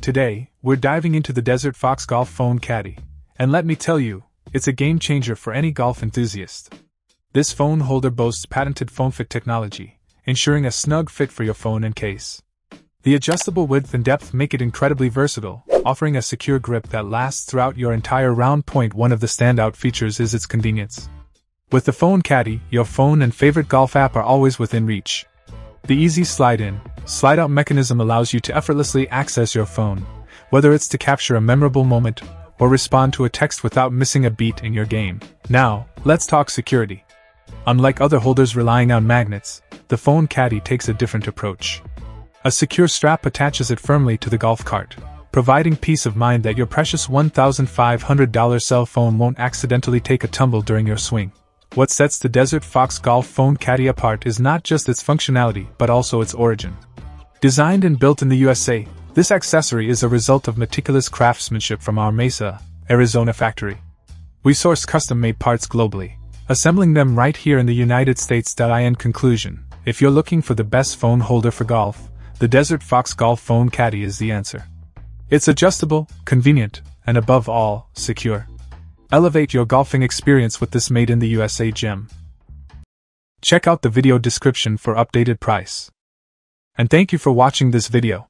Today, we're diving into the Desert Fox Golf Phone Caddy. And let me tell you, it's a game changer for any golf enthusiast. This phone holder boasts patented phone fit technology, ensuring a snug fit for your phone and case. The adjustable width and depth make it incredibly versatile, offering a secure grip that lasts throughout your entire round. Point one of the standout features is its convenience. With the phone caddy, your phone and favorite golf app are always within reach. The easy slide in, slide out mechanism allows you to effortlessly access your phone, whether it's to capture a memorable moment or respond to a text without missing a beat in your game. Now, let's talk security. Unlike other holders relying on magnets, the phone caddy takes a different approach. A secure strap attaches it firmly to the golf cart, providing peace of mind that your precious $1,500 cell phone won't accidentally take a tumble during your swing. What sets the Desert Fox Golf Phone Caddy apart is not just its functionality but also its origin. Designed and built in the USA, this accessory is a result of meticulous craftsmanship from our Mesa, Arizona factory. We source custom made parts globally, assembling them right here in the United States. In conclusion, if you're looking for the best phone holder for golf, the Desert Fox Golf Phone Caddy is the answer. It's adjustable, convenient, and above all, secure. Elevate your golfing experience with this made in the USA gym. Check out the video description for updated price. And thank you for watching this video.